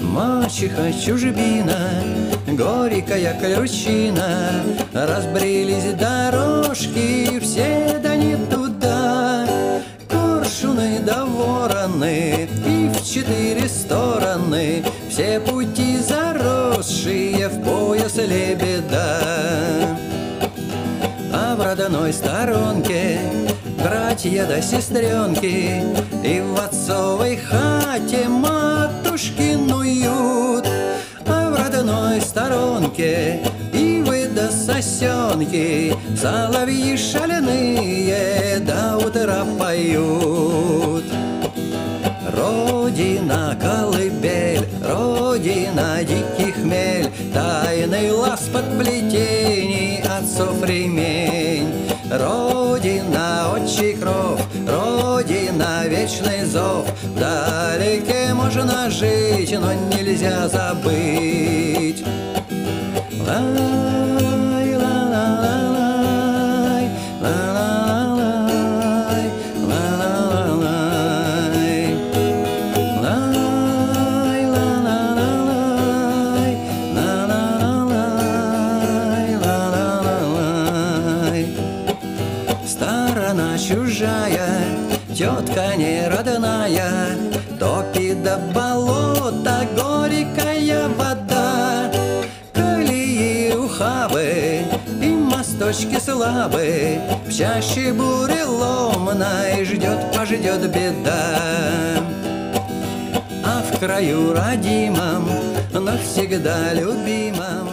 Мачеха чужбина, горькая ключина, Разбрелись дорожки, все вороны, и в четыре стороны, Все пути заросшие, в пояс лебеда. А в родной сторонке братья да сестренки. И в отцовой хате матушки нуют. А в родной сторонке ивы да сосенки. Соловьи шаленые до утра поют Тайный лаз под плетений отцов ремень. Родина, отчий кров, родина, вечный зов, Вдалеке можно жить, но нельзя забыть. Сторона чужая, тетка не родная, Топит до болота горькая вода. Колеи ухабы и мосточки слабы, В чаще буреломной ждет, пождет беда. А в краю родимом, навсегда любимом,